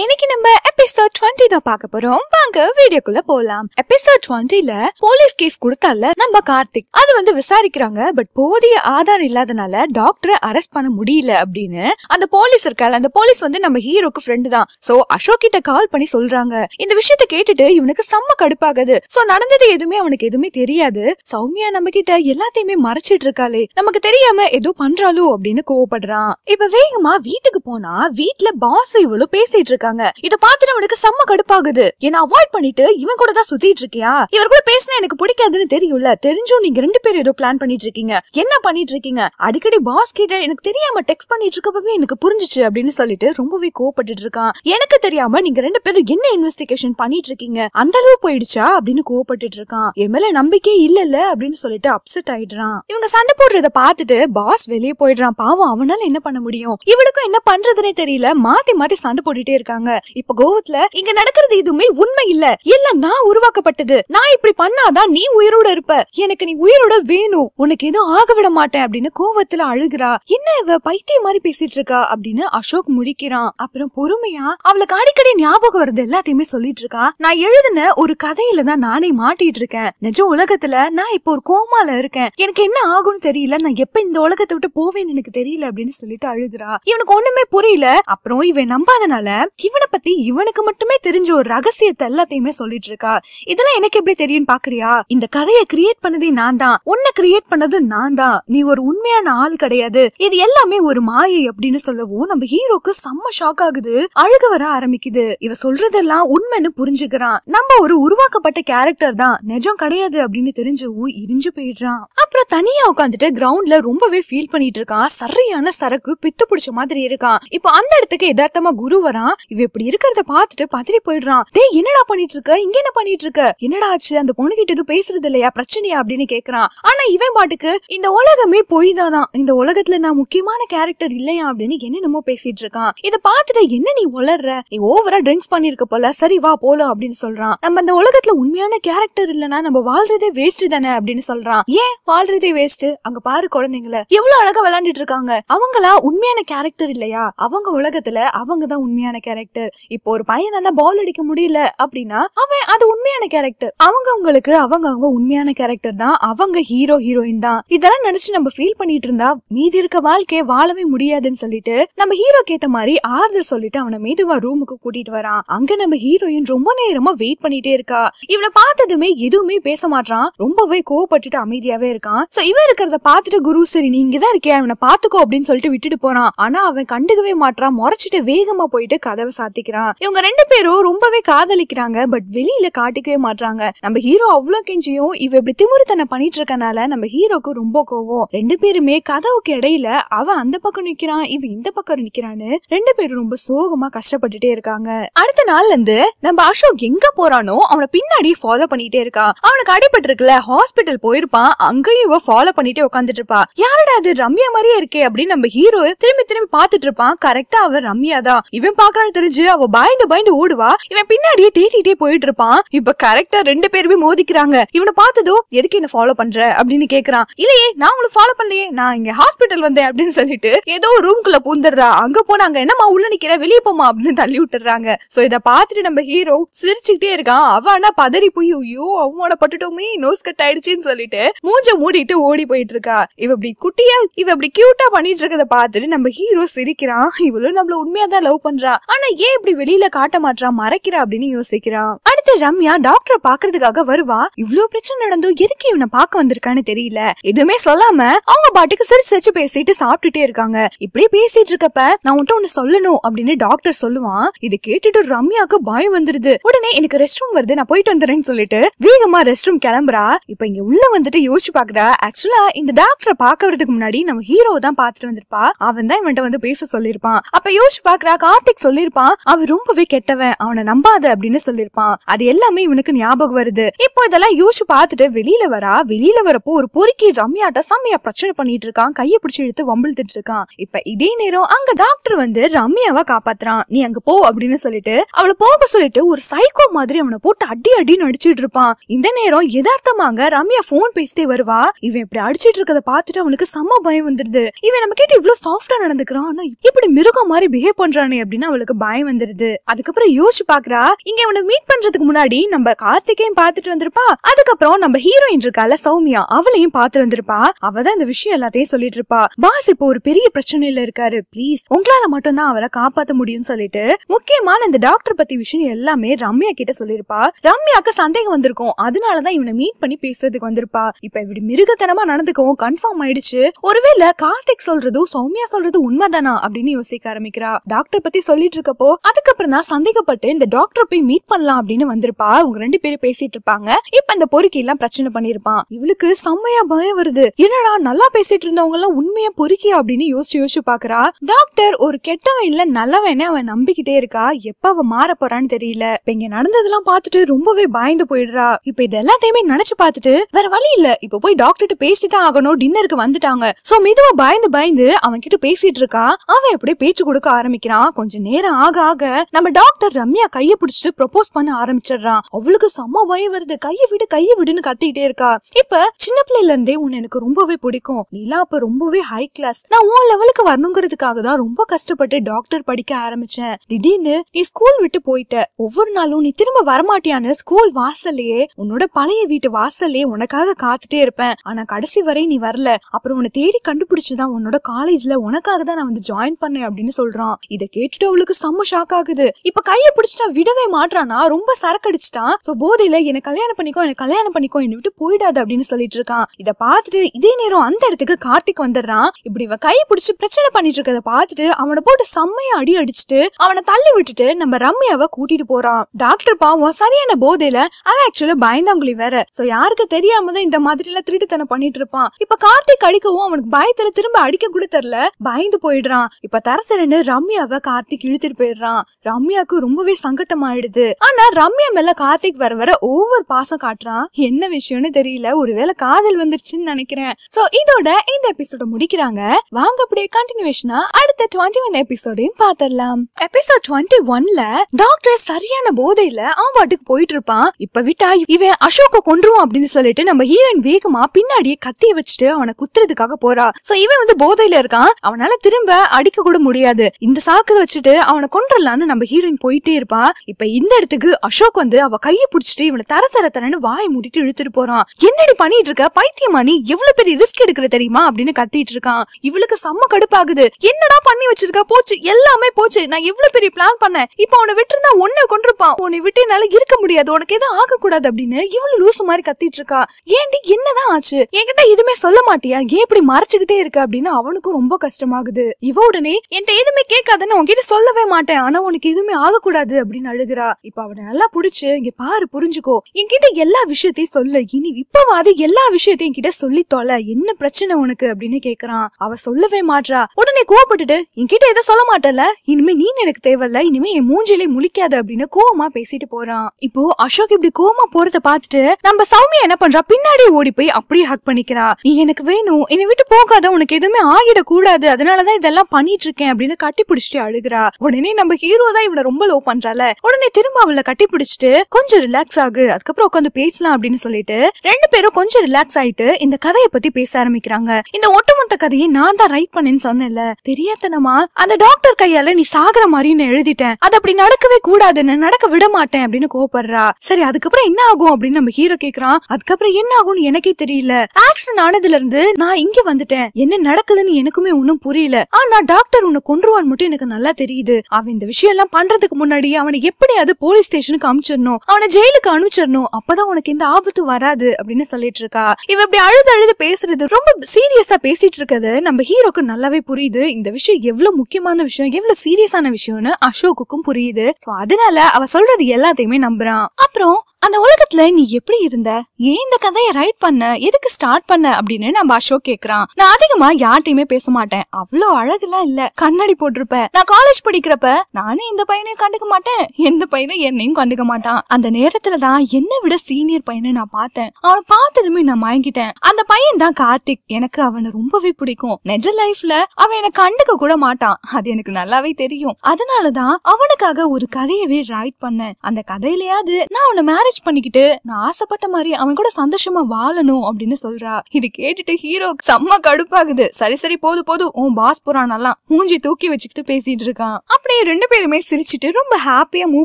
இன்னைக்கு நம்ம episode twenty தான் பார்க்க போறோம். வாங்க வீடியோக்குள்ள போலாம். எபிசோட் டுவெண்ட்டில போலீஸ் கேஸ் கொடுத்தால நம்ம கார்த்திக். அது வந்து விசாரிக்கிறாங்க பட் போதிய ஆதாரம் இல்லாதனால டாக்டரை அரெஸ்ட் பண்ண முடியல அப்படின்னு. அந்த போலீஸ் இருக்கால அந்த போலீஸ் வந்து நம்ம ஹீரோக்கு ஃப்ரெண்டு தான். சோ அசோக் கிட்ட கால் பண்ணி சொல்றாங்க. இந்த விஷயத்த கேட்டுட்டு இவனுக்கு செம்ம கடுப்பாகுது. சோ நடந்தது எதுவுமே அவனுக்கு எதுவுமே தெரியாது. சௌமியா நம்ம கிட்ட எல்லாத்தையுமே மறைச்சிட்டு இருக்காளே. நமக்கு தெரியாம ஏதோ பண்றாளோ அப்படின்னு கோவப்படுறான். இப்ப வேகமா வீட்டுக்கு போனா வீட்டுல பாஸ் இவ்வளவு பேசிட்டு இருக்காங்க. இத பாத்துட்டு அவனுக்கு செம்ம கடுப்பாகுது. என்ன அவாய்ட் பண்ணிட்டு இவன் கூட தான் சுத்திட்டு இருக்கியா? இவர் கூட பேசினா எனக்கு பிடிக்காதுன்னு தெரியும்ல. தெரிஞ்சும் நீங்க ரெண்டு பேரும் ஏதோ பிளான் பண்ணிட்டு இருக்கீங்க. என்ன பண்ணிட்டு இருக்கீங்க? அடிக்கடி பாஸ் கிட்ட எனக்கு தெரியாம டெக்ஸ்ட் பண்ணிட்டு இருக்கப்பவே எனக்கு புரிஞ்சுச்சு அப்படின்னு சொல்லிட்டு ரொம்பவே கோவப்பட்டு இருக்கான். எனக்கு தெரியாம நீங்க ரெண்டு பேரும் என்ன இன்வெஸ்டிகேஷன் பண்ணிட்டு இருக்கீங்க? அந்த அளவு போயிடுச்சா? அப்படின்னு கோவப்பட்டுட்டு இருக்கான். என் மேல நம்பிக்கை இல்ல அப்படின்னு சொல்லிட்டு அப்செட் ஆயிடுறான். இவங்க சண்டை போடுறத பார்த்துட்டு பாஸ் வெளியே போயிடுறான். பாவம் அவனால என்ன பண்ண முடியும்? இவளுக்கும் என்ன பண்றதுனே தெரியல. மாத்தி மாத்தி சண்டை போட்டுட்டே இருக்காங்க. இப்ப கோவத்துல இங்க நடக்கிறது எதுவுமே உண்மை இல்ல. எல்லாம் நான் உருவாக்கப்பட்டது. நான் இப்படி பண்ணாதான் நீ உயிரோட இருப்ப. எனக்கு நீ உயிரோட வேணும். உனக்கு எதுவும் ஆக விட மாட்டேன் அப்படின்னு கோவத்துல அழுகுறா. என்ன இவ பைத்தியம் மாதிரி பேசிட்டு இருக்கா அப்படின்னு அசோக் முடிக்கிறான் அப்புறம் பொறுமையா அவளுக்கு அடிக்கடி ஞாபகம் வருது எல்லாத்தையுமே சொல்லிட்டு இருக்கா. நான் எழுதின ஒரு கதையில தான் நானே மாட்டிட்டு இருக்கேன். நிஜ உலகத்துல நான் இப்போ ஒரு கோமால இருக்கேன். எனக்கு என்ன ஆகும்னு தெரியல. நான் எப்ப இந்த உலகத்தை விட்டு போவேன்னு எனக்கு தெரியல அப்படின்னு சொல்லிட்டு அழுகிறா. இவனுக்கு ஒண்ணுமே புரியல. அப்புறம் இவன் நம்பாதனால இவனை பத்தி இவனுக்கு மட்டுமே தெரிஞ்ச ஒரு ரகசியத்தை எல்லாத்தையுமே சொல்லிட்டு இருக்கா இதெல்லாம் எனக்கு எப்படி தெரியும் பாக்குறியா? இந்த கதையை கிரியேட் பண்ணதே நான் தான். உன்னை கிரியேட் பண்ணது நான் தான். நீ ஒரு உண்மையான ஆள் கிடையாது. இது எல்லாமே ஒரு மாயை அப்படின்னு சொல்லவும் நம்ம ஹீரோக்கு செம்ம ஷாக் ஆகுது. அழுக வர ஆரம்பிக்குது. இவ சொல்றதெல்லாம் உண்மைன்னு புரிஞ்சுக்கிறான். நம்ம ஒரு உருவாக்கப்பட்ட கேரக்டர் தான். நிஜம் கிடையாது அப்படின்னு தெரிஞ்சவும் இரிஞ்சு போயிடுறான். அப்புறம் தனியா உட்காந்துட்டு கிரவுண்ட்ல ரொம்பவே ஃபீல் பண்ணிட்டு இருக்கான் சரியான சரக்கு பித்து பிடிச்ச மாதிரி இருக்கான். இப்போ அந்த இடத்துக்கு எதார்த்தமா குரு வரான். இவ இப்படி இருக்கிறத பார்த்துட்டு பதறி போயிடுறான். டேய் என்னடா பண்ணிட்டு இருக்க இங்க என்ன பண்ணிட்டு இருக்க என்னடா ஆச்சு? அந்த பொண்ணு கிட்ட எதுவும் பேசுறது இல்லையா? பிரச்சனையா? அப்படின்னு கேக்குறான். ஆனா இவன் பாட்டுக்கு இந்த உலகமே பொய் தானா இந்த உலகத்துல நான் முக்கியமான கேரக்டர் இல்லையா? அப்படின்னு என்னென்னமோ பேசிட்டு இருக்கான். இதை பார்த்துட்டு என்ன நீ உளர்ற? நீ ஓவரா ட்ரிங்க்ஸ் பண்ணிருக்க போல. சரி வா போலாம் அப்படின்னு சொல்றான். நம்ம இந்த உலகத்துல உண்மையான கேரக்டர் இல்லனா நம்ம வாழ்றதே வேஸ்ட் தானே? அப்படின்னு சொல்றான். ஏன்? வாழ்றதே வேஸ்ட் அங்க பாரு குழந்தைங்கள. எவ்வளவு அழகா விளையாண்டுட்டு இருக்காங்க. அவங்களா உண்மையான கேரக்டர் இல்லையா? அவங்க உலகத்துல அவங்க தான் உண்மையான கேரக்டர் இப்போ ஒரு பையனால பால் அடிக்க முடியல அப்படின்னா அவன் அது உண்மையான கேரக்டர் அவங்க அவங்களுக்கு அவங்க அவங்க உண்மையான கேரக்டர் தான். அவங்க ஹீரோ ஹீரோயின் தான். இதெல்லாம் நினைச்சு நம்ம ஃபீல் பண்ணிட்டு இருந்தா மீதி இருக்க வாழ்க்கையை வாழவே முடியாதுன்னு சொல்லிட்டு நம்ம ஹீரோ கேட்ட மாதிரி ஆறுதல் சொல்லிட்டு அவனை மெதுவா ரூமுக்கு கூட்டிட்டு வரான். அங்க நம்ம ஹீரோயின் ரொம்ப நேரமா வெயிட் பண்ணிட்டே இருக்கா. இவனை பார்த்ததுமே எதுவுமே பேச மாட்டான் ரொம்பவே கோவப்பட்டுட்டு அமைதியாவே இருக்கான். சோ இவன் இருக்கிறத பார்த்துட்டு குரு சரி நீ இங்கதான் இருக்கியா? இவனை பாத்துக்கோ அப்படின்னு சொல்லிட்டு விட்டுட்டு போறான். ஆனா அவன் கண்டுக்கவே மாட்டான் முறைச்சிட்டு வேகமா போயிட்டு கதவை சாத்திக்கிறான். இவங்க ரெண்டு பேரும் ரொம்பவே காதலிக்கிறாங்க பட் வெளியில காட்டிக்கவே மாட்டாங்க நம்ம ஹீரோ அவ்வளவு கெஞ்சியும் இவ இப்படி திமுருத்தனை பண்ணிட்டு இருக்கனால நம்ம ஹீரோக்கு ரொம்ப கோவம். ரெண்டு பேருமே கதவுக்கு இடையில அவன் அந்த பக்கம் நிக்கிறான் இவ இந்த பக்கம் நிக்கிறான்னு ரெண்டு பேரும் ரொம்ப சோகமா கஷ்டப்பட்டுட்டே இருக்காங்க. அடுத்த நாள்ல இருந்து நம்ம அசோக் எங்க போறானோ அவனை பின்னாடி ஃபாலோ பண்ணிட்டே இருக்கான். அவனுக்கு அடிபட்டு இருக்குல்ல ஹாஸ்பிட்டல் போயிருப்பான் அங்கேயும் இவ ஃபாலோ பண்ணிட்டே உட்காந்துட்டு இருப்பா யாரடா அது ரம்யா மாதிரியே இருக்கே அப்படின்னு நம்ம ஹீரோ திரும்பி திரும்பி பாத்துட்டு இருப்பான் கரெக்டா அவ ரம்யா தான் இவன் பாக்குறான்னு தெரிஞ்சு அவ பயந்து பயந்து ஓடுவா? இவன் பின்னாடியே தேடிட்டே போயிட்டு இருப்பான் இப்ப கரெக்டா ரெண்டு பேருமே மோதிக்கிறாங்க. இவனை பார்த்ததோ எதுக்கு என்ன ஃபாலோ பண்ற? அப்படின்னு கேக்குறான். இல்லையே நான் உங்களுக்கு ஃபாலோ பண்ணலையே. நான் இங்க ஹாஸ்பிட்டல் வந்தேன் அப்படின்னு சொல்லிட்டு ஏதோ ரூம்குள்ள பூந்துடுறா. அங்க போனா அங்க என்னமா உள்ள நிக்கிற? வெளியே போமா அப்படின்னு தள்ளி விட்டுறாங்க சோ இத பாத்துட்டு நம்ம ஹீரோ சிரிச்சுக்கிட்டே இருக்கான். அவ ஆனா பதறி போய் ஐயோ அவனோட பட்டுட்டோமே நோஸ் கட் ஆயிடுச்சுன்னு சொல்லிட்டு மூஞ்ச மூடிட்டு ஓடி போயிட்டு இருக்கா இவ இப்படி குட்டியா இவ இப்படி கியூட்டா பண்ணிட்டு இருக்கத பாத்துட்டு நம்ம ஹீரோ சிரிக்கிறான். இவளும் நம்மள உண்மையா தான் லவ் பண்றா. ஆனா ஏன் இப்படி வெளியில காட்ட மாட்றா மறைக்கிறா அப்படின்னு யோசிக்கிறான் அடுத்து ரம்யா டாக்டரை பாக்குறதுக்காக வருவா. இவ்ளோ பிரச்சனை நடந்தும் எதுக்கு இவனை பார்க்க வந்திருக்கான்னு தெரியல. எதுவுமே சொல்லாம அவங்க பாட்டுக்கு சிரிச்சு சிரிச்சு பேசிட்டு சாப்பிட்டுட்டே இருக்காங்க. இப்படியே பேசிட்டு இருக்கப்ப நான் உன்ட்ட ஒண்ணு சொல்லணும் அப்படின்னு டாக்டர் சொல்லுவான். இது கேட்டுட்டு ரம்யாக்கு பயம் வந்துருது. உடனே எனக்கு ரெஸ்ட் ரூம் வருது நான் போயிட்டு வந்துடுறேன்னு சொல்லிட்டு வேகமா ரெஸ்ட் ரூம் கிளம்புறா. இப்ப இங்க உள்ள வந்துட்டு யோசிச்சு பாக்குறா. ஆக்சுவலா இந்த டாக்டரை பாக்குறதுக்கு முன்னாடி நம்ம ஹீரோ தான் பாத்துட்டு வந்திருப்பா. அவன் தான் இவன்ட்ட வந்து பேச சொல்லிருப்பான் அப்ப யோசிச்சு பாக்குறா கார்த்திக் சொல்லிருப்பான் அவன் ரொம்பவே கெட்டவன் அவனை நம்பாத அப்படின்னு சொல்லியிருப்பான். அது எல்லாமே இவனுக்கு ஞாபகம் வருது. இப்போ இதெல்லாம் யோசிச்சு பார்த்துட்டு வெளியில வரா வெளியில வரப்போ ஒரு பொறுக்கி ரம்யாட்ட செம்மையா பிரச்சனை பண்ணிட்டு இருக்கான். கையை பிடிச்சி இழுத்து வம்பிழுத்துட்டு இருக்கான். இப்ப இதே நேரம் அங்க டாக்டர் வந்து ரம்யாவை காப்பாத்துறான். நீ அங்க போ அப்படின்னு சொல்லிட்டு அவளை போக சொல்லிட்டு ஒரு சைக்கோ மாதிரி அவனை போட்டு அடி அடின்னு நடிச்சிட்டு இருப்பான். இந்த நேரம் எதார்த்தமாங்க ரம்யா போன் பேசிட்டே வருவா. இவன் இப்படி அடிச்சிட்டு இருக்கத பார்த்துட்டு அவனுக்கு செம்ம பயம் வந்துருது. இவன் நம்ம கிட்ட இவ்வளவு சாஃப்டா நடந்துக்கிறான். ஆனா இப்படி மிருகம் மாதிரி பிஹேவ் பண்றானே அப்படின்னு அவளுக்கு பயம் வந்துருது. அத அதுக்கப்புறம் யோசிச்சு பாக்குறா இங்க இவனை மீட் பண்றதுக்கு முன்னாடி நம்ம கார்த்திகையும் பாத்துட்டு வந்திருப்பா. அதுக்கப்புறம் நம்ம ஹீரோயின் இருக்கால சௌமியா அவளையும் பாத்துட்டு வந்திருப்பா. அவதான் இந்த விஷயம் எல்லாத்தையும் சொல்லிட்டு இருப்பா. பாஸ் இப்போ ஒரு பெரிய பிரச்சனையில இருக்காரு. ப்ளீஸ் உங்களால மட்டும் தான் அவரை காப்பாத்த முடியும்னு சொல்லிட்டு முக்கியமான இந்த டாக்டர் பத்தி விஷயம் எல்லாமே ரம்யா கிட்ட சொல்லிருப்பா ரம்யாக்கு சந்தேகம் வந்திருக்கும். அதனாலதான் இவனை மீட் பண்ணி பேசுறதுக்கு வந்திருப்பா. இப்ப இப்படி மிருகத்தனமா நடந்துக்கவும் கன்ஃபார்ம் ஆயிடுச்சு. ஒருவேளை கார்த்திக் சொல்றதும் சௌமியா சொல்றது உண்மைதானா அப்படின்னு யோசிக்க ஆரம்பிக்கிறா. டாக்டர் பத்தி சொல்லிட்டு இருக்கப்போ அதுக்கப்புறம் தான் சந்தேகப்பட்டு இந்த டாக்டர் போய் மீட் பண்ணலாம் அப்படின்னு வந்திருப்பா. அவங்க ரெண்டு பேரும் பேசிட்டு இருப்பாங்க. இப்ப இந்த பொறுக்கி எல்லாம் பிரச்சனை பண்ணிருப்பான். இவளுக்கு செம்மையா பயம் வருது. என்னடா நல்லா பேசிட்டு இருந்தவங்க எல்லாம் உண்மையா பொறுக்கியா அப்படின்னு யோசிச்சு யோசிச்சு பாக்குறா. டாக்டர் ஒரு கெட்டவன் இல்ல நல்லவனே அவன் நம்பிக்கிட்டே இருக்கா. எப்ப அவ மாற போறான்னு தெரியல. இப்ப இங்க நடந்ததெல்லாம் பாத்துட்டு ரொம்பவே பயந்து போயிடுறா. இப்ப இது எல்லாத்தையுமே நினைச்சு பார்த்துட்டு வேற வழி இல்ல. இப்ப போய் டாக்டர்கிட்ட பேசிதான் ஆகணும். டின்னருக்கு வந்துட்டாங்க. சோ மெதுவா பயந்து பயந்து அவன் கிட்ட பேசிட்டு இருக்கா. அவன் எப்படியே பேச்சு கொடுக்க ஆரம்பிக்கிறான். கொஞ்சம் நேரம் ஆக ஆக நம்ம டாக்டர் ரம்யா கைய பிடிச்சிட்டு ப்ரொபோஸ் பண்ண ஆரம்பிச்சிடுறான். அவளுக்கு செம்ம பயம் வருது. கைய விடு கைய விடுன்னு கத்திக்கிட்டே இருக்கா. இப்ப சின்ன பிள்ளைல இருந்தே உன்னை எனக்கு ரொம்பவே பிடிக்கும். நீலா அப்ப ரொம்பவே ஹை கிளாஸ் நான் உன் லெவலுக்கு வரணுங்கிறதுக்காக தான் ரொம்ப கஷ்டப்பட்டு டாக்டர் படிக்க ஆரம்பிச்சேன். திடீர்னு நீ ஸ்கூல் விட்டு போயிட்ட. ஒவ்வொரு நாளும் நீ திரும்ப வரமாட்டியான்னு ஸ்கூல் வாசல்லையே உன்னோட பழைய வீட்டு வாசல்லையே உனக்காக காத்துட்டே இருப்பேன். ஆனா கடைசி வரை நீ வரல. அப்புறம் உன்னை தேடி கண்டுபிடிச்சுதான் உன்னோட காலேஜ்ல உனக்காக தான் நான் வந்து ஜாயின் பண்ணேன் அப்படின்னு சொல்றான். இத கேட்டுட்டு அவளுக்கு செம்ம ஷாக் ஆகுது. இப்ப கையை பிடிச்சிட்டா விடவே மாட்டானா ரொம்ப சரக்கடிச்சிட்டான். சோ போதையில என்ன கல்யாணம் பண்ணிக்கோ என்ன கல்யாணம் பண்ணிக்கோ என்ன விட்டு போயிடாது அப்படின்னு சொல்லிட்டு இருக்கான். இதை பார்த்துட்டு இதே நேரம் அந்த இடத்துக்கு கார்த்திக் வந்துடுறான். இப்படி இவன் கை பிடிச்சி பிரச்சனை பண்ணிட்டு இருக்கத பார்த்துட்டு அவனை போட்டு செம்மையா அடி அடிச்சுட்டு அவனை தள்ளி விட்டுட்டு நம்ம ரம்யாவை கூட்டிட்டு போறான். டாக்டர் பாவம் சரியான போதையில அவன் ஆக்சுவலா பயந்தாங்குழி வேற. சோ யாருக்கு தெரியாம தான் இந்த மாதிரி எல்லாம் திருட்டுத்தனம் பண்ணிட்டு இருப்பான். இப்ப கார்த்திக் அடிக்கவும் அவனுக்கு பயத்துல திரும்ப அடிக்க கூட தெரியல. பயந்து போயிடுறான். இப்ப தரத்தரன்னு ரம்யாவை கார்த்திக் இழுத்துட்டு போயிடுறான். ரம்யா ரம்யாக்கு ரொம்பவே சங்கட்டம் ஆயிடுது ஆனா ரம்யா மேல கார்த்திக் வர வர ஓவர் பாசம் காட்டுறான். என்ன விஷயம்னு தெரியல. ஒருவேளை காதல் வந்துருச்சுன்னு நினைக்கிறேன். சோ இதோட இந்த எபிசோட முடிக்கிறாங்க. வாங்க அப்படியே கண்டினியூஷனா அடுத்த டுவெண்ட்டி ஒன் எபிசோடையும் பாத்திரலாம். எபிசோட் டுவெண்ட்டி ஒன்ல டாக்டர் சரியான போதையில அவன் பாட்டுக்கு போயிட்டு இருப்பான் இப்ப விட்டா இவன் அசோக்க கொன்றுவான் அப்படின்னு சொல்லிட்டு நம்ம ஹீரோயின் வேகமா பின்னாடியே கத்திய வச்சுட்டு அவனை குத்துறதுக்காக போறா. சோ இவன் வந்து போதையில இருக்கான். அவனால திரும்ப அடிக்க கூட முடியாது. இந்த சாக்குல வச்சுட்டு அவனை கொன்றலான்னு நம்ம ஹீரோ ஹீரோயின் போயிட்டே இருப்பா. இப்ப இந்த இடத்துக்கு அசோக் வந்து அவ கைய புடிச்சிட்டு இவனை தர தர தரன்னு வாய் மூடிட்டு இழுத்துட்டு போறான். என்னடி பண்ணிட்டு இருக்க? பைத்தியமா நீ எவ்வளவு பெரிய ரிஸ்க் எடுக்கிற தெரியுமா? அப்படின்னு கத்திட்டு இருக்கான். இவளுக்கு செம்ம கடுப்பாகுது. என்னடா பண்ணி வச்சிருக்க? போச்சு. எல்லாமே போச்சு. நான் எவ்வளவு பெரிய பிளான் பண்ணேன். இப்ப அவனை விட்டுருந்தா ஒன்ன கொண்டிருப்பான் உன்னை விட்டு என்னால இருக்க முடியாது. உனக்கு எதுவும் ஆக கூடாது அப்படின்னு இவ்வளவு லூசு மாதிரி கத்திட்டு இருக்கா. ஏண்டி என்னதான் ஆச்சு? என்கிட்ட எதுவுமே சொல்ல மாட்டியா? ஏன் இப்படி மறைச்சுக்கிட்டே இருக்க? அப்படின்னு அவனுக்கும் ரொம்ப கஷ்டமாகுது. இவ உடனே என்கிட்ட எதுவுமே கேட்காதுன்னு உன்கிட்ட சொல்லவே மாட்டேன். ஆனா உனக்கு எதுவுமே ஆகக்கூடாது அப்படின்னு அழுகுறா. இப்ப அவனை நல்லா புடிச்சு இங்க பாரு புரிஞ்சுக்கோ. என்கிட்ட எல்லா விஷயத்தையும் சொல்லு. இனி இப்பவாது எல்லா விஷயத்தையும் கிட்ட சொல்லி தொலை. என்ன பிரச்சனை உனக்கு? அப்படின்னு கேக்குறான். அவ சொல்லவே மாட்றா. உடனே கோவப்பட்டுட்டு என்கிட்ட எதை சொல்ல மாட்டல இனிமே நீ எனக்கு தேவையில்ல. இனிமே என் மூஞ்சிலே முழிக்காது. அப்படின்னு கோவமா பேசிட்டு போறான். இப்போ அசோக் இப்படி கோவமா போறத பார்த்துட்டு நம்ம சௌமியா என்ன பண்றா? பின்னாடி ஓடி போய் அப்படியே ஹக் பண்ணிக்கிறா. நீ எனக்கு வேணும். என்னை விட்டு போகாத. உனக்கு எதுவுமே ஆகிடக்கூடாது. அதனாலதான் இதெல்லாம் பண்ணிட்டு இருக்கேன். அப்படின்னு கட்டி பிடிச்சிட்டு அழுகுறா. உடனே நம்ம ஹீரோ தான் இவனை ரொம்ப லோ பண்றால உடனே திரும்ப அவளை கட்டி பிடிச்சிட்டு கொஞ்சம் ரிலாக்ஸ் ஆகு அதுக்கப்புறம் உட்காந்து பேசலாம் அப்படின்னு சொல்லிட்டு ரெண்டு பேரும் கொஞ்சம் ரிலாக்ஸ் ஆயிட்டு இந்த கதையை பத்தி பேச ஆரம்பிக்கிறாங்க. இந்த ஒட்டுமொத்த கதையை நான் தான் ரைட் பண்ணேன்னு சொன்னேன்ல. தெரியாதனமா? அந்த டாக்டர் கையால நீ சாகுற மாதிரி நான் எழுதிட்டேன். அது அப்படி நடக்கவே கூடாதுன்னு நடக்க விட மாட்டேன் அப்படின்னு கோபப்படுறா சரி அதுக்கப்புறம் என்ன ஆகும் அப்படின்னு நம்ம ஹீரோ கேக்குறான். அதுக்கப்புறம் என்ன ஆகும்னு எனக்கே தெரியல. ஆக்சிடென்ட் ஆனதுல இருந்து நான் இங்க வந்துட்டேன். என்ன நடக்குதுன்னு எனக்குமே ஒன்னும் புரியல. ஆனா டாக்டர் உன்னை கொன்றுவான் மட்டும் எனக்கு நல்லா தெரியுது. அவன் இந்த விஷயம் எல்லாம் பண்றதுக்கு முன்னாடி அவனை எப்படியாவது போலீஸ் ஸ்டேஷனுக்கு அனுப்பிச்சிடணும் அவனை ஜெயிலுக்கு அனுப்பிச்சிடணும். அப்பதான் உனக்கு எந்த ஆபத்து வராது அப்படின்னு சொல்லிட்டு இருக்கா. இவ இப்படி அழுது அழுது பேசுறது ரொம்ப சீரியஸா பேசிட்டு இருக்கிறது. நம்ம ஹீரோக்கு நல்லாவே புரியுது. இந்த விஷயம் எவ்வளவு முக்கியமான விஷயம் எவ்வளவு சீரியஸான விஷயம்னு அசோக்குக்கும் புரியுது. அதனால அவ சொல்றது எல்லாத்தையுமே நம்புறான். அப்புறம் அந்த உலகத்துல நீ எப்படி இருந்த? ஏன் இந்த கதையை ரைட் பண்ண? எதுக்கு ஸ்டார்ட் பண்ண? அப்படின்னு நம்ம அசோக் கேக்குறான். நான் அதிகமா யார்ட்டையுமே பேச மாட்டேன். அவ்வளோ அழகுலாம் இல்ல. கண்ணாடி போட்டிருப்ப. நான் காலேஜ் படிக்கிறப்ப நானே இந்த பையன் பையனையும் கண்டுக்க மாட்டேன். எந்த பையனும் என்னையும் கண்டுக்க மாட்டான். அந்த நேரத்துல தான் என்னை விட சீனியர் பையனை நான் பார்த்தேன். அவனை பார்த்ததுமே நான் மயங்கிட்டேன். அந்த பையன் தான் கார்த்திக். எனக்கு அவனை ரொம்பவே பிடிக்கும். நெஜ லைஃப்ல அவன் எனக்கு கண்டுக்க கூட மாட்டான். அது எனக்கு நல்லாவே தெரியும். அதனாலதான் அவனுக்காக ஒரு கதையவே ரைட் பண்ணேன். அந்த கதையிலயாவது நான் அவனை மேரேஜ் பண்ணிக்கிட்டு நான் ஆசைப்பட்ட மாதிரி அவன் கூட சந்தோஷமா வாழணும் அப்படின்னு சொல்றா. இது கேட்டுட்டு ஹீரோ செம்ம கடுப்பாகுது. சரி சரி போது போது. உன் பாஸ் புறானெல்லாம் மூஞ்சி தூக்கி வச்சுக்கிட்டு பேசிட்டு இருக்கான். அப்படியே ரெண்டு பேருமே சிரிச்சு சிரிச்சிட்டு ரொம்ப ஹாப்பியா மூவ்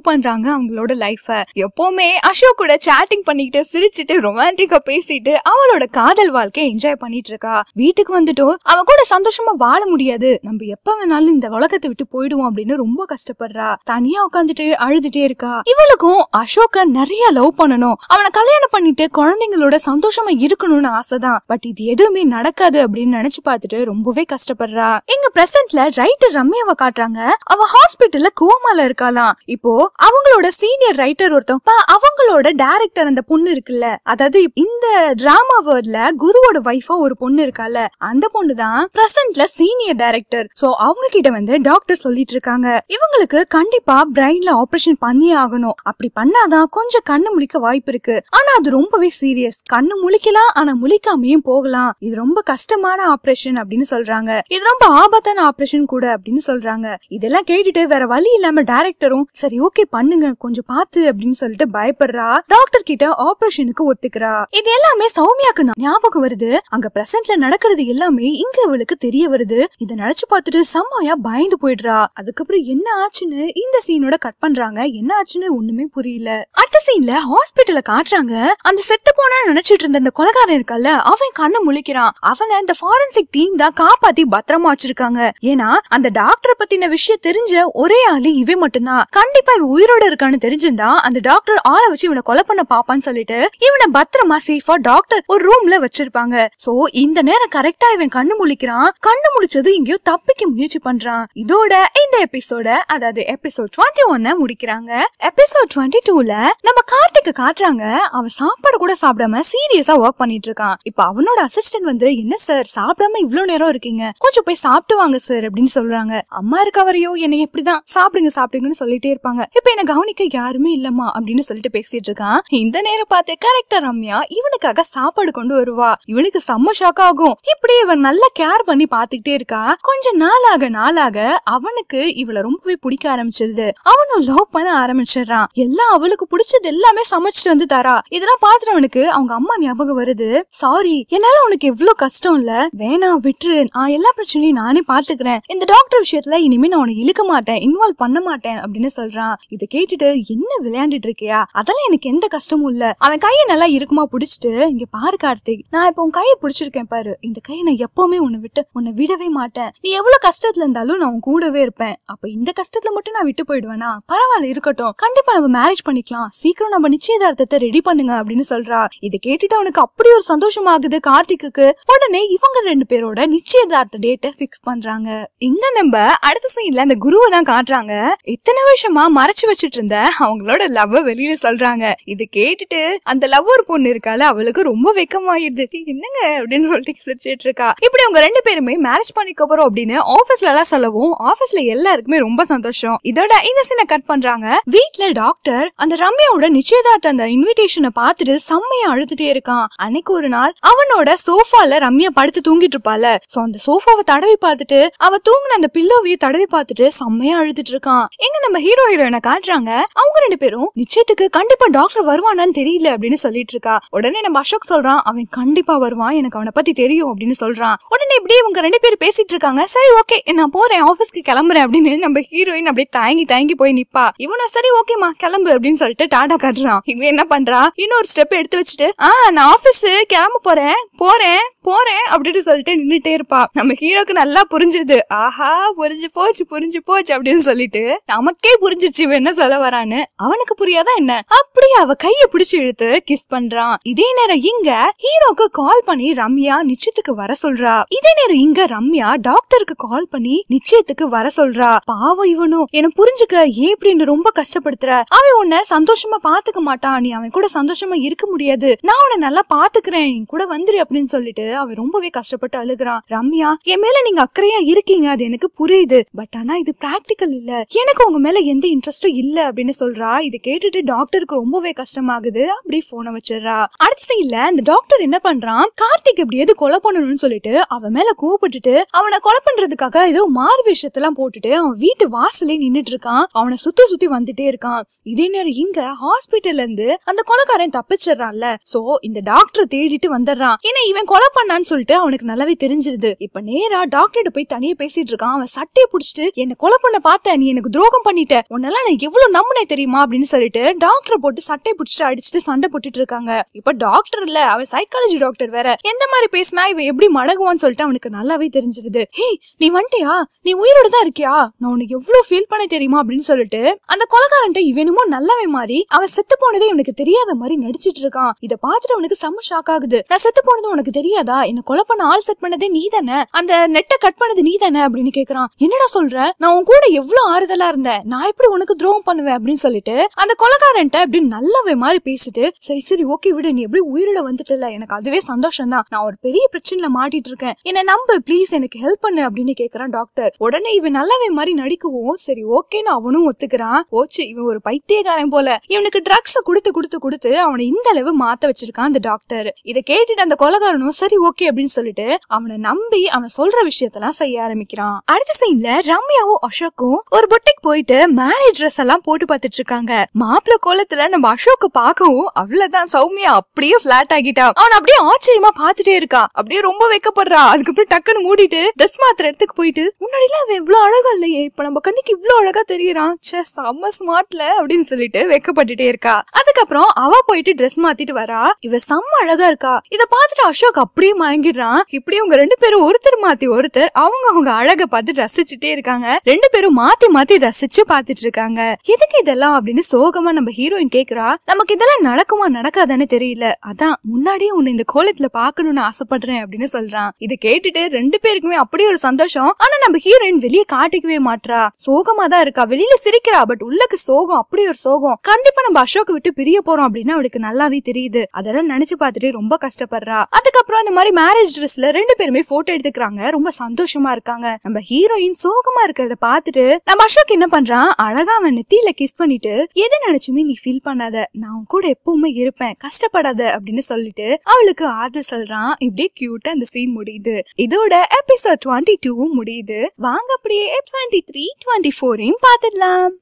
பண்றாங்க அவங்களோட லைஃப எப்பவுமே அசோக் கூட சேட்டிங் பண்ணிக்கிட்டு சிரிச்சுட்டு ரொமான்டிக்கா பேசிட்டு அவளோட காதல் வாழ்க்கையை என்ஜாய் பண்ணிட்டு இருக்கா. வீட்டுக்கு வந்துட்டோ அவ கூட சந்தோஷமா வாழ முடியாது. நம்ம எப்ப வேணாலும் இந்த உலகத்தை விட்டு போயிடுவோம் அப்படின்னு ரொம்ப கஷ்டப்படுறா. தனியா உட்காந்துட்டு அழுதுட்டே இருக்கா. இவளுக்கும் அசோக்க நிறைய லவ் பண்ணணும். அவனை கல்யாணம் பண்ணிட்டு குழந்தைங்களோட சந்தோஷமா இருக்கணும்னு ஆசைதான். பட் இது எதுவுமே நடக்காது அப்படின்னு நினைச்சு பார்த்துட்டு ரொம்பவே கஷ்டப்படுறா. எங்க பிரசன்ட்ல ரைட்டர் ரம்யாவை காட்டுறாங்க. அவ ஹாஸ்பிட்டல்ல கோமால இருக்காளாம். இப்போ அவங்களோட சீனியர் ரைட்டர் ஒருத்தன் அவங்களோட டைரக்டர் அந்த பொண்ணு இருக்குல்ல. அதாவது இந்த டிராமா வேர்ட்ல குருவோட வைஃபா ஒரு பொண்ணு இருக்கால. அந்த பொண்ணு தான் பிரசன்ட்ல சீனியர் டைரக்டர் சோ அவங்க கிட்ட வந்து டாக்டர் சொல்லிட்டு இருக்காங்க. இவங்களுக்கு கண்டிப்பா பிரெயின்ல ஆபரேஷன் பண்ணியே ஆகணும். அப்படி பண்ணாதான் கொஞ்சம் கண்ணு முழிக்க வாய்ப்பு இருக்கு. ஆனா அது ரொம்பவே சீரியஸ் கண்ணு முழிக்கலாம் ஆனா முழிக்காமையும் போகலாம். இது ரொம்ப கஷ்டமான ஆபரேஷன் அப்படின்னு சொல்றாங்க. இது ரொம்ப ஆபத்தான ஆபரேஷன் கூட அப்படின்னு சொல்றாங்க. இதெல்லாம் கேட்டுட்டு வேற வழி இல்லாம டைரக்டரும் சரி ஓகே பண்ணுங்க. கொஞ்சம் பார்த்து அப்படின்னு சொல்லிட்டு பயப்படுறா. டாக்டர் கிட்ட ஆபரேஷனுக்கு ஒத்துக்கிறா. இது எல்லாமே சௌமியாக்கு ஞாபகம் வருது. அங்க பிரசன்ட்ல நடக்கிறது எல்லாமே இங்க அவளுக்கு தெரிய வருது. இத நினைச்சு பார்த்துட்டு செம்மையா பயந்து போயிடுறா. அதுக்கப்புறம் என்ன ஆச்சுன்னு இந்த சீனோட கட் பண்றாங்க. என்ன ஆச்சுன்னு ஒண்ணுமே புரியல. அடுத்த சீன்ல ஹாஸ்பிட்டல காட்டுறாங்க. அந்த செத்து போனா நினைச்சிட்டு இருந்த அந்த கொலகாரன் இருக்கல்ல அவன் கண்ணை முழிக்கிறான். அவனை இந்த ஃபாரன்சிக் டீம் தான் காப்பாத்தி பத்திரமா வச்சிருக்காங்க. ஏன்னா அந்த டாக்டரை பத்தின விஷயம் தெரிஞ்ச ஒரே ஆளு இவன் மட்டும்தான் கண்டிப்பா இவன் உயிரோட இருக்கான்னு தெரிஞ்சிருந்தா அந்த டாக்டர் ஆளை வச்சு இவனை கொலை பண்ண பாப்பான்னு சொல்லிட்டு இவனை பத்திரமா சேஃபா டாக்டர் ஒரு ரூம்ல வச்சிருப்பாங்க. சோ இந்த நேரம் கரெக்டா இவன் கண்ணு முழிக்கிறான். கண்ணு முழிச்சதும் எங்கேயோ தப்பிக்க முயற்சி பண்றான். இதோட இந்த எபிசோட அதாவது எபிசோட் டுவெண்ட்டி ஒன்ன முடிக்கிறாங்க. எபிசோட் டுவெண்ட்டி டூல நம்ம கார்த்திக்கு காட்டுறாங்க. அவன் சாப்பாடு கூட சாப்பிடாம சீரியஸா ஒர்க் பண்ணிட்டு இருக்கான். இப்ப அவனோட அசிஸ்டன்ட் வந்து என்ன சார் சாப்பிடாம இவ்வளவு நேரம் இருக்கீங்க? கொஞ்சம் போய் சாப்பிட்டு வாங்க சார் அப்படின்னு சொல்றாங்க. அம்மா இருக்க வரையோ என்னை எப்படிதான்? சாப்பிடுங்க. அப்படின்னு சொல்லிட்டே இருப்பாங்க. இப்ப என்ன கவனிக்க யாருமே இல்லம்மா அப்படின்னு சொல்லிட்டு பேசிட்டு இருக்கான். இந்த நேரம் பார்த்து கரெக்டா ரம்யா இவனுக்காக சாப்பாடு கொண்டு வருவா. இவனுக்கு செம்ம ஷாக் ஆகும். இப்படி இவன் நல்லா கேர் பண்ணி பாத்துக்கிட்டே இருக்கா. கொஞ்ச நாளாக நாளாக அவனுக்கு இவள ரொம்பவே பிடிக்க ஆரம்பிச்சிருது. அவனும் லவ் பண்ண ஆரம்பிச்சிடுறான். எல்லாம் அவளுக்கு பிடிச்சது எல்லாமே சமைச்சிட்டு வந்து தரா. இதெல்லாம் பாத்துறவனுக்கு அவங்க அம்மா ஞாபகம் வருது. சாரி என்னால உனக்கு எவ்வளவு கஷ்டம் இல்ல. வேணாம் விட்டுரு. நான் எல்லா பிரச்சனையும் நானே பாத்துக்கிறேன் இந்த டாக்டர் விஷயத்துல இனிமே நான் உனக்கு இழுக்க மாட்டேன். இன்வால்வ் பண்ண மாட்டேன் அப்படின்னு சொல்றான். இதை கேட்டுட்டு என்ன விளையாண்டுட்டு இருக்கியா? அதெல்லாம் எனக்கு எந்த கஷ்டமும் இல்ல. அவன் கையை நல்லா இருக்குமா புடிச்சிட்டு இங்க பாரு கார்த்திக் நான் இப்போ உன் கையை பிடிச்சிருக்கேன் பாரு. இந்த கையை நான் எப்பவுமே உன்னை விட்டு உன்னை விடவே மாட்டேன். நீ எவ்வளவு கஷ்டத்துல இருந்தாலும் நான் உன் கூடவே இருப்பேன். அப்ப இந்த கஷ்டத்துல மட்டும் நான் விட்டு போயிடுவேனா? பரவாயில்ல இருக்கட்டும். கண்டிப்பா நம்ம மேரேஜ் பண்ணிக்கலாம். சீக்கிரம் நம்ம நிச்சயதார்த்தத்தை ரெடி பண்ணுங்க அப்படின்னு சொல்றா. இதை கேட்டுட்டு அவனுக்கு அப்படி ஒரு சந்தோஷமாகுது கார்த்திக்கு உடனே இவங்க ரெண்டு பேரோட நிச்சயதார்த்த டேட்டை பிக்ஸ் பண்றாங்க. இங்க நம்ம அடுத்த சீன்ல அந்த குருவை தான் காட்டுறாங்க. இத்தனை வருஷமா மறைச்சு வச்சிட்டு இருந்த அவங்களோட லவ் வெளியில சொல்றாங்க. இது கேட்டுட்டு அந்த லவ் ஒரு பொண்ணு இருக்கால அவளுக்கு ரொம்ப வெக்கமாயிருது. என்னங்க? அப்படின்னு சொல்லிட்டு சிரிச்சிட்டு இருக்கா. இப்படி அவங்க ரெண்டு பேருமே மேரேஜ் பண்ணிக்க போறோம் அப்படின்னு ஆபீஸ்ல எல்லாம் சொல்லவும் ஆபீஸ்ல எல்லாருக்குமே ரொம்ப சந்தோஷம். இதோட இந்த சீனை கட் பண்றாங்க. வீட்டுல டாக்டர் அந்த ரம்யாவோட நிச்சயதார்த்த அந்த இன்விடேஷனை பார்த்துட்டு செம்மையா அழுதுட்டே இருக்கான். அன்னைக்கு ஒரு நாள் அவனோட சோஃபால ரம்யா படுத்து தூங்கிட்டு இருப்பால. சோ அந்த சோஃபாவை தடவி பார்த்துட்டு அவ தூங்கின அந்த பில்லோவையும் தடவி பார்த்துட்டு செம்மையா அழுதுட்டு இருக்கான். எங்க நம்ம ஹீரோ ஹீரோயினை காட்டுறாங்க? அவங்க ரெண்டு பேரும் நிச்சயத்துக்கு கண்டிப்பா டாக்டர் வருவானான்னு தெரியல அப்படின்னு சொல்லிட்டு இருக்கா. உடனே நம்ம அசோக் சொல்றான் அவன் கண்டிப்பா வருவான் எனக்கு அவனை பத்தி தெரியும் அப்படின்னு சொல்றான். உடனே இப்படியே இவங்க ரெண்டு பேரும் பேசிட்டு இருக்காங்க. சரி ஓகே நான் போறேன் ஆபீஸ்க்கு கிளம்புறேன் அப்படின்னு நம்ம ஹீரோயின் அப்படியே தயங்கி தயங்கி போய் நிப்பா. இவனும் சரி ஓகேமா கிளம்பு அப்படின்னு சொல்லிட்டு டாடா காட்டுறான். இவன் என்ன பண்றா? இன்னொரு ஸ்டெப் எடுத்து வச்சுட்டு ஆ நான் ஆபீஸ் கிளம்ப போறேன் போறேன். போறேன் அப்படின்னு சொல்லிட்டு நின்றுட்டே இருப்பா. நம்ம ஹீரோக்கு நல்லா புரிஞ்சுது. ஆஹா புரிஞ்சு போச்சு புரிஞ்சு போச்சு அப்படின்னு சொல்லிட்டு நமக்கே புரிஞ்சிருச்சு இவன் என்ன சொல்ல வரான்னு. அவனுக்கு புரியாதா என்ன? அப்படியே அவ கைய பிடிச்சு இழுத்து கிஸ் பண்றான் இதே நேரம் இங்க ஹீரோக்கு கால் பண்ணி ரம்யா நிச்சயத்துக்கு வர சொல்றா. இதே நேரம் இங்க ரம்யா டாக்டருக்கு கால் பண்ணி நிச்சயத்துக்கு வர சொல்றா. பாவம் இவனும். என்ன புரிஞ்சுக்க ஏன் இப்படின்னு ரொம்ப கஷ்டப்படுத்துற? அவன் உன்னை சந்தோஷமா பாத்துக்க மாட்டான். நீ அவன் கூட சந்தோஷமா இருக்க முடியாது. நான் உன்னை நல்லா பாத்துக்கிறேன். கூட வந்துரு அப்படின்னு சொல்லிட்டு அவன் ரொம்பவே கஷ்டப்பட்டு அழுகுறான் ரம்யா என் மேல நீங்க அக்கறையா இருக்கீங்க. அது எனக்கு புரியுது. பட் ஆனா இது பிராக்டிக்கல் இல்ல. எனக்கு உங்க மேல எந்த இன்ட்ரெஸ்டும் இல்ல. அப்படின்னு சொல்றா. இதை கேட்டுட்டு டாக்டருக்கு ரொம்பவே கஷ்டமாகுது. அப்படி போனை வச்சிடறா. அடுத்த சீன்ல இந்த டாக்டர் என்ன பண்றான்? கார்த்திக் எப்படியாவது கொலை பண்ணணும்னு சொல்லிட்டு அவன் மேல கூப்பிட்டுட்டு அவனை கொலை பண்றதுக்காக ஏதோ மாறு விஷயத்தெல்லாம் போட்டுட்டு அவன் வீட்டு வாசலே நின்னுட்டு இருக்கான். அவனை சுத்தி சுத்தி வந்துட்டே இருக்கான். இதே நேரம் இங்க ஹாஸ்பிட்டல்ல இருந்து அந்த கொலைக்காரன் தப்பிச்சிடுறான்ல. சோ இந்த டாக்டர் தேடிட்டு வந்துடுறான். ஏன்னா இவன் கொலை பண்ண பண்ணான்னு சொல்லிட்டு அவனுக்கு நல்லாவே தெரிஞ்சிருது. இப்ப நேரா டாக்டர் போய் தனியே பேசிட்டு இருக்கான். அவன் சட்டையை புடிச்சிட்டு என்ன கொலை பண்ண பார்த்த நீ எனக்கு துரோகம் பண்ணிட்ட. உன்னெல்லாம் நான் எவ்வளவு நம்பினே தெரியுமா? அப்படின்னு சொல்லிட்டு டாக்டரை போட்டு சட்டையை புடிச்சிட்டு அடிச்சுட்டு சண்டை போட்டுட்டு இருக்காங்க. இப்ப டாக்டர் இல்ல அவன் சைக்காலஜி டாக்டர் வேற. எந்த மாதிரி பேசினா இவன் எப்படி மடங்குவான்னு சொல்லிட்டு அவனுக்கு நல்லாவே தெரிஞ்சிருது. ஹே நீ வந்துட்டியா நீ உயிரோட தான் இருக்கியா? நான் உனக்கு எவ்வளவு ஃபீல் பண்ண தெரியுமா? அப்படின்னு சொல்லிட்டு அந்த கொலகாரன்ட்ட இவனுமோ நல்லாவே மாறி அவன் செத்து போனதே இவனுக்கு தெரியாத மாதிரி நடிச்சிட்டு இருக்கான். இத பார்த்துட்டு அவனுக்கு செம்ம ஷாக் ஆகுது. நான் செத்து போனது உனக்கு தெரியாதா? என்ன கொலை பண்ண ஆள் செட் பண்ணதே நீ தானே அந்த நெட்டை கட் பண்ணது நீ தானே அப்படின்னு கேக்குறான். என்னடா சொல்ற? நான் உன் கூட எவ்வளவு ஆறுதலா இருந்தேன். நான் எப்படி உனக்கு துரோகம் பண்ணுவேன் அப்படின்னு சொல்லிட்டு அந்த கொலகாரன்ட்ட அப்படி நல்லாவே மாதிரி பேசிட்டு சரி சரி ஓகே விடு. நீ எப்படி உயிரோட வந்துட்டல எனக்கு அதுவே சந்தோஷம் தான் நான் ஒரு பெரிய பிரச்சனைல மாட்டிட்டு இருக்கேன். என்ன நம்பு ப்ளீஸ் எனக்கு ஹெல்ப் பண்ணு அப்படின்னு கேக்குறான் டாக்டர் உடனே இவன் நல்லாவே மாதிரி நடிக்கவும் சரி ஓகேன்னு அவனும் ஒத்துக்கிறான். ஓச்சு இவன் ஒரு பைத்தியக்காரன் போல. இவனுக்கு ட்ரக்ஸ் கொடுத்து கொடுத்து கொடுத்து அவனை இந்த அளவு மாத்த வச்சிருக்கான் அந்த டாக்டர் இதை கேட்டுட்டு அந்த கொலகாரனும் சரி ஓகே அப்படின்னு சொல்லிட்டு அவனை நம்பி அவன் சொல்ற விஷயத்தெல்லாம் செய்ய ஆரம்பிக்கிறான். அடுத்த சீன்ல ரம்யாவும் அசோக்கும் ஒரு பொட்டிக் போயிட்டு மேரேஜ் ட்ரெஸ் எல்லாம் போட்டு பார்த்துட்டு இருக்காங்க. மாப்பிள்ள கோலத்துல நம்ம அசோக்க பார்க்கவும் அவ்வளவுதான் சௌமியா அப்படியே பிளாட் ஆகிட்டா. அவன் அப்படியே ஆச்சரியமா பார்த்துட்டே இருக்கா. அப்படியே ரொம்ப வைக்கப்படுறா. அதுக்கப்புறம் டக்குன்னு மூடிட்டு ட்ரெஸ் மாத்திர இடத்துக்கு போயிட்டு முன்னாடிலாம் அவன் இவ்வளவு அழகா இல்லையே. இப்ப நம்ம கண்ணுக்கு இவ்வளவு அழகா தெரியறான். சே செம்ம ஸ்மார்ட்ல அப்படின்னு சொல்லிட்டு வைக்கப்பட்டுட்டே இருக்கா. அதுக்கப்புறம் அவ போயிட்டு ட்ரெஸ் மாத்திட்டு வரா. இவ செம்ம அழகா இருக்கா. இத பார்த்துட்டு அசோக் அப்படியே மயங்கிடுறான். இப்படி அவங்க ரெண்டு பேரும் ஒருத்தர் மாத்தி ஒருத்தர் அவங்க அவங்க அழக பார்த்து ரசிச்சுட்டே இருக்காங்க. ரெண்டு பேரும் மாத்தி மாத்தி ரசிச்சு பாத்துட்டு இருக்காங்க எதுக்கு இதெல்லாம் அப்படின்னு சோகமா நம்ம ஹீரோயின் கேக்குறா? நமக்கு இதெல்லாம் நடக்குமா நடக்காதான்னு தெரியல. அதான் முன்னாடியே உன்னை இந்த கோலத்துல பாக்கணும்னு ஆசைப்படுறேன் அப்படின்னு சொல்றான். இதை கேட்டுட்டு ரெண்டு பேருக்குமே அப்படியே ஒரு சந்தோஷம். ஆனா நம்ம ஹீரோயின் வெளியே காட்டிக்கவே மாட்றா. சோகமா தான் இருக்கா. வெளியில சிரிக்கிறா பட் உள்ளக்கு சோகம் அப்படி ஒரு சோகம். கண்டிப்பா நம்ம அசோக் விட்டு பிரிய போறோம் அப்படின்னு அவளுக்கு நல்லாவே தெரியுது. அதெல்லாம் நினைச்சு பார்த்துட்டு ரொம்ப கஷ்டப்படுறா. அதுக்கப்புறம் அந்த மாதிரி மேரேஜ் ட்ரெஸ்ல ரெண்டு பேருமே போட்டோ எடுத்துக்கிறாங்க. ரொம்ப சந்தோஷமா இருக்காங்க. நம்ம ஹீரோயின் சோகமா இருக்கிறத பார்த்துட்டு நம்ம அசோக் என்ன பண்றான்? அழகா அவன் நெத்தியில கிஸ் பண்ணிட்டு எதை நினைச்சுமே நீ ஃபீல் பண்ணாத. நான் உன் கூட எப்பவுமே இருப்பேன். கஷ்டப்படாத. அப்படின்னு சொல்லிட்டு அவளுக்கு ஆறுதல் சொல்றான். இப்படியே கியூட்டா அந்த சீன் முடியுது. இதோட எபிசோட் டுவெண்ட்டி டூவும் முடியுது. வாங்க அப்படியே டுவெண்ட்டி த்ரீ டுவெண்ட்டி ஃபோரையும் பாத்துடலாம்